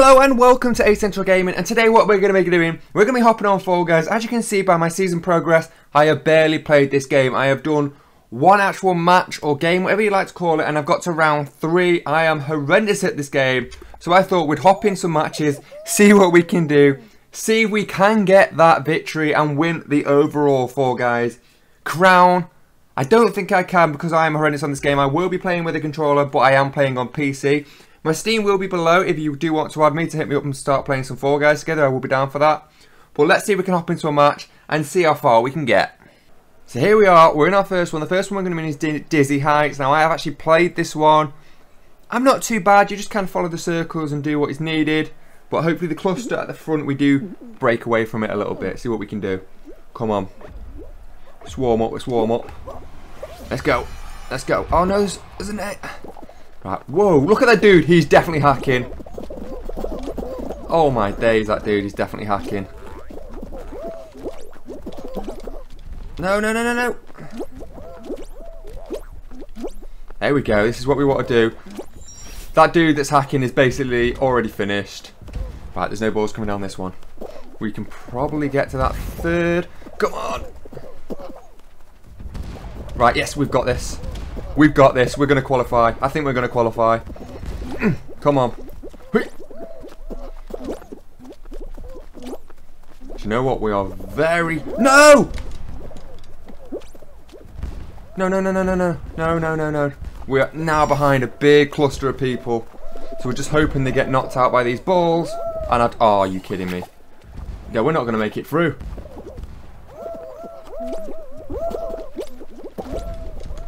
Hello and welcome to Central Gaming and today what we're going to be doing, we're going to be hopping on Fall Guys. As you can see by my season progress, I have barely played this game. I have done one actual match or game, whatever you like to call it, and I've got to round three. I am horrendous at this game, so I thought we'd hop in some matches, see what we can do, see if we can get that victory and win the overall Fall Guys crown. I don't think I can because I am horrendous on this game. I will be playing with a controller, but I am playing on PC. My Steam will be below if you do want to add me to hit me up and start playing some Fall Guys together. I will be down for that. But let's see if we can hop into a match and see how far we can get. So here we are. We're in our first one. The first one we're going to win is Dizzy Heights. Now I have actually played this one. I'm not too bad. You just kind of follow the circles and do what is needed. But hopefully the cluster at the front, we do break away from it a little bit. See what we can do. Come on. Let's warm up. Let's warm up. Let's go. Let's go. Oh no, there's, there's an... Right, whoa, look at that dude. He's definitely hacking. Oh my days, that dude is definitely hacking. No, no, no, no, no. There we go. This is what we want to do. That dude that's hacking is basically already finished. Right, there's no balls coming down this one. We can probably get to that third. Come on. Right, yes, we've got this. We've got this. We're going to qualify. I think we're going to qualify. Come on. Do you know what? We are very... No! No, no, no, no, no, no. No, no, no, no. We are now behind a big cluster of people. So we're just hoping they get knocked out by these balls. And I'd... Oh, are you kidding me? Yeah, we're not going to make it through.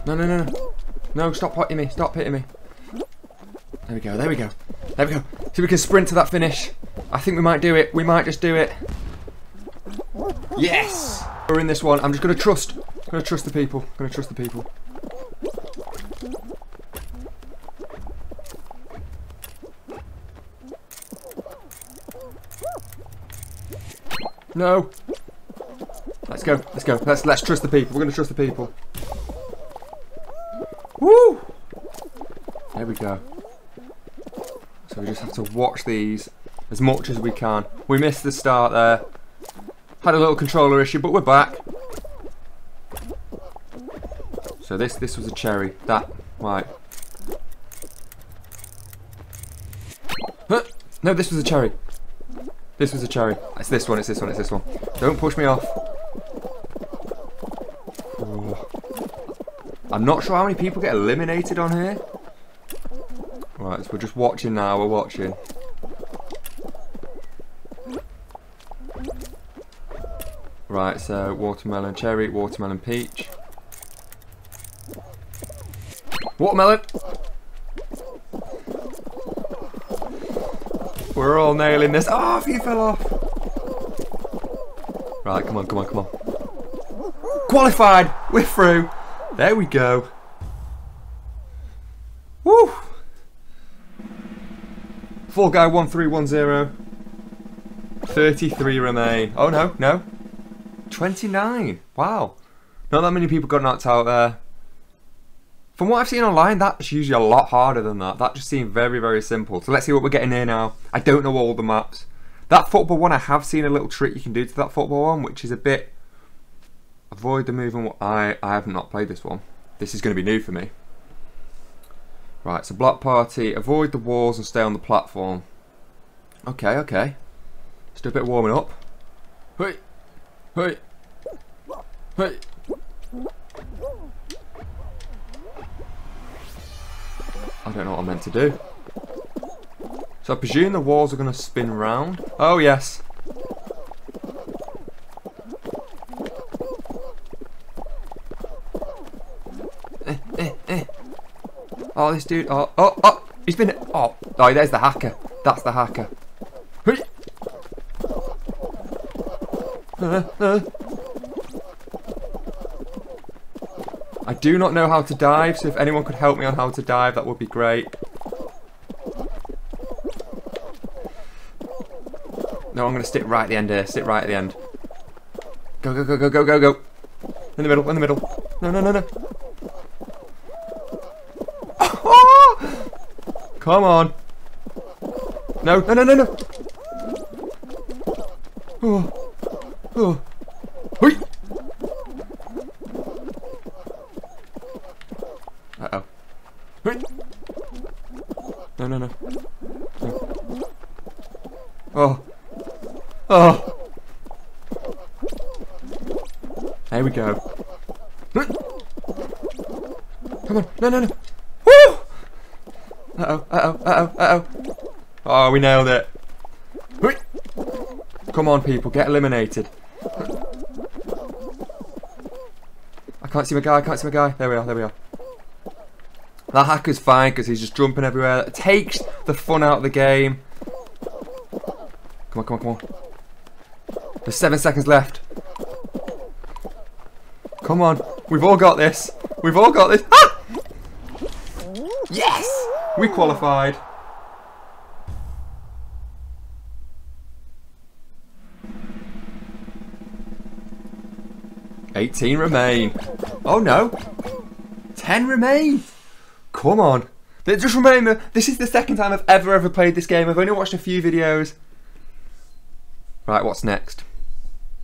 No, no, no, no. No, stop hitting me. Stop hitting me. There we go. There we go. There we go. See, we can sprint to that finish. I think we might do it. We might just do it. Yes! We're in this one. I'm just going to trust. Going to trust the people. Going to trust the people. No. Let's go. Let's go. Let's let's trust the people. We're going to trust the people. Woo! There we go. So we just have to watch these as much as we can. We missed the start there. Had a little controller issue, but we're back. So this this was a cherry. That right. Huh. No, this was a cherry. This was a cherry. It's this one, it's this one, it's this one. Don't push me off. I'm not sure how many people get eliminated on here. Right, so we're just watching now, we're watching. Right, so watermelon cherry, watermelon peach. Watermelon! We're all nailing this. Oh, if you fell off! Right, come on, come on, come on. Qualified! We're through! There we go. Fall guy 1310. 33 remain. Oh no, no. 29. Wow. Not that many people got knocked out there. From what I've seen online, that's usually a lot harder than that. That just seemed very, very simple. So let's see what we're getting here now. I don't know all the maps. That football one, I have seen a little trick you can do to that football one, which is a bit Avoid the movement. I, I have not played this one. This is going to be new for me. Right, so block party. Avoid the walls and stay on the platform. Okay, okay. Let's do a bit of warming up. Hey! Hey! Hey! I don't know what I'm meant to do. So I presume the walls are going to spin round. Oh, yes. Oh, this dude. Oh, oh, oh. He's been. Oh, oh, there's the hacker. That's the hacker. Uh. I do not know how to dive, so if anyone could help me on how to dive, that would be great. No, I'm going to stick right at the end here. Sit right at the end. Go, go, go, go, go, go, go. In the middle, in the middle. No, no, no, no. Come on. No, No, no, no, no. Oh. Oh. Uh-oh. No, no, no. no. Oh. Oh. There we go. Come on. No, no, no. Uh-oh, uh-oh, uh-oh, uh-oh. Oh, we nailed it. Come on, people. Get eliminated. I can't see my guy. I can't see my guy. There we are. There we are. That hacker's fine because he's just jumping everywhere. It takes the fun out of the game. Come on, come on, come on. There's seven seconds left. Come on. We've all got this. We've all got this. Ah! Yes! We ah. qualified. Eighteen remain. Oh no. Ten remain. Come on. Just remember, this is the second time I've ever ever played this game. I've only watched a few videos. Right, what's next?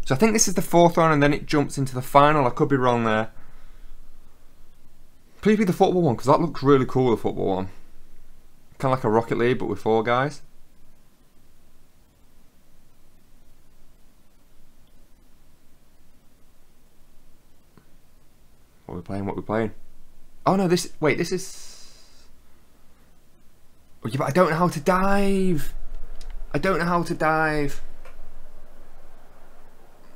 So I think this is the fourth one and then it jumps into the final. I could be wrong there. Please be the football one because that looks really cool, the football one. Kind of like a Rocket League but with Fall Guys. What are we playing? What are we playing? Oh no, this... Wait, this is... Oh, yeah, but I don't know how to dive. I don't know how to dive.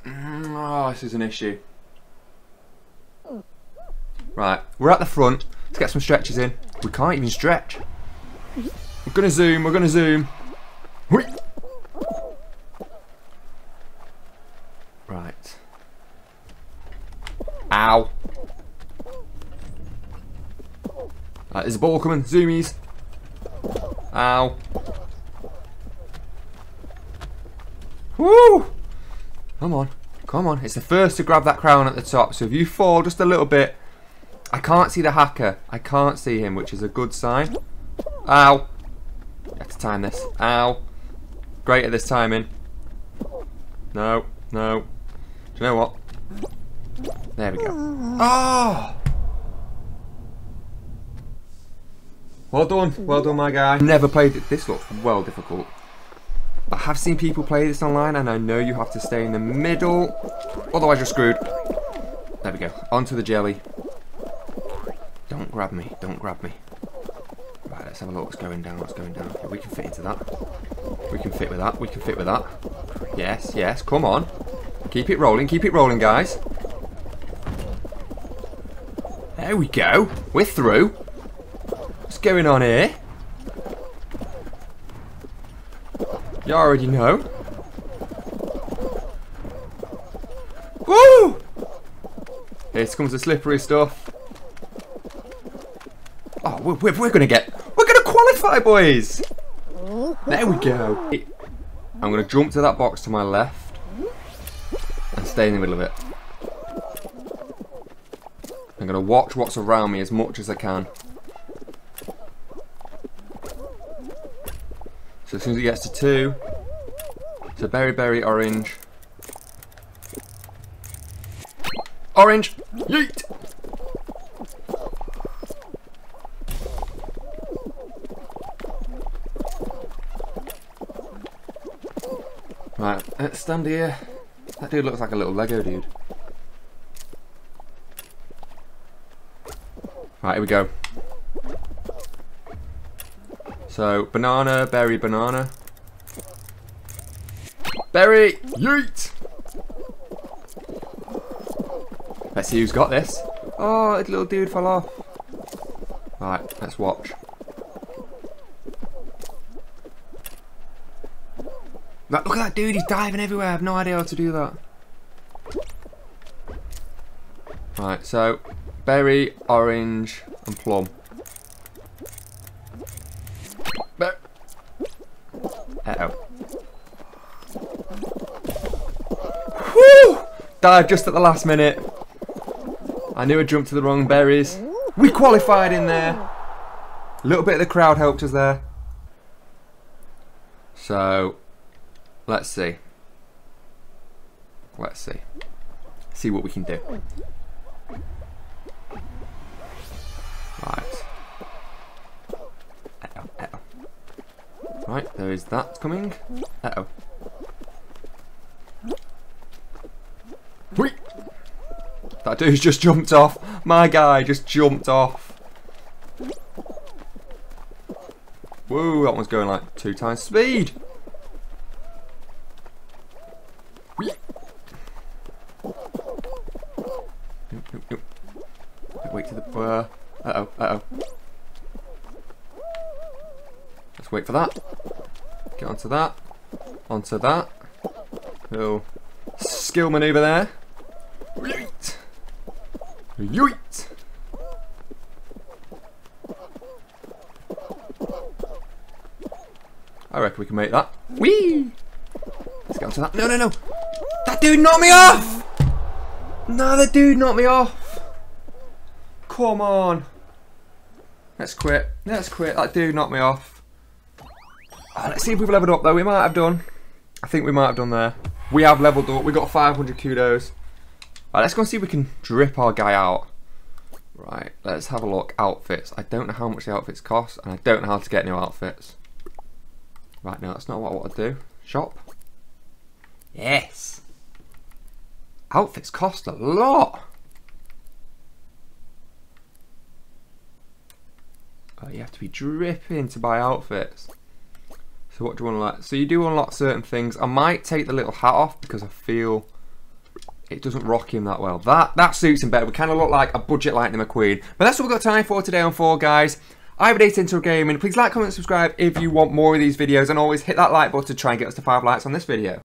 Mm, oh, this is an issue. Right, we're at the front. Let's get some stretches in. We can't even stretch. We're gonna zoom, we're gonna zoom. Right. Ow. Right, there's a ball coming. Zoomies. Ow. Woo! Come on. Come on. It's the first to grab that crown at the top. So if you fall just a little bit, I can't see the hacker. I can't see him, which is a good sign. Ow. You have to time this. Ow. Great at this timing. No. No. Do you know what? There we go. Oh! Well done. Well done, my guy. Never played it. This looks well difficult. I have seen people play this online and I know you have to stay in the middle. Otherwise you're screwed. There we go. Onto the jelly. Don't grab me. Don't grab me. Let's have a look what's going down. What's going down. Okay, we can fit into that. We can fit with that. We can fit with that. Yes, yes. Come on. Keep it rolling. Keep it rolling, guys. There we go. We're through. What's going on here? You already know. Woo! Here comes the slippery stuff. Oh, we're, we're, we're gonna get, we're gonna qualify, boys. There we go. I'm gonna jump to that box to my left and stay in the middle of it. I'm gonna watch what's around me as much as I can. So as soon as it gets to two, so berry, berry, orange. Orange! Yeet! Let's stand here. That dude looks like a little Lego dude. Right, here we go. So, banana, berry, banana. Berry, yeet! Let's see who's got this. Oh, that little dude fell off. Right, let's watch. Look at that dude, he's diving everywhere. I have no idea how to do that. Right, so berry, orange, and plum. Ber uh oh. Whew! Dive just at the last minute. I knew I jumped to the wrong berries. We qualified in there. A little bit of the crowd helped us there. So, let's see. Let's see. See what we can do. Right. Uh-oh, uh-oh. Right, there is that coming. Uh-oh. Whee! That dude's just jumped off. My guy just jumped off. Whoa, that one's going like two times speed. Whee! Nope, nope, nope. Wait to the... Uh, uh-oh, uh-oh. Let's wait for that. Get onto that. Onto that. Little skill maneuver there. Yeet! Yeet! I reckon we can make that. Whee! Let's get onto that. No, no, no! That dude knocked me off! No, the dude knocked me off! Come on! Let's quit. Let's quit. That dude knocked me off. Oh, let's see if we've leveled up though. We might have done. I think we might have done there. We have leveled up. We got 500 kudos. Right, let's go and see if we can drip our guy out. Right, let's have a look. Outfits. I don't know how much the outfits cost, and I don't know how to get new outfits. Right, no, that's not what I want to do. Shop. Yes. Outfits cost a lot. Oh, you have to be dripping to buy outfits. So what do you like? So you do unlock certain things. I might take the little hat off because I feel it doesn't rock him that well. That that suits him better. We kind of look like a budget Lightning McQueen. But that's what we've got time for today on Fall Guys. I've been Intro Gaming. Please like, comment, subscribe if you want more of these videos. And always hit that like button to try and get us to 5 likes on this video.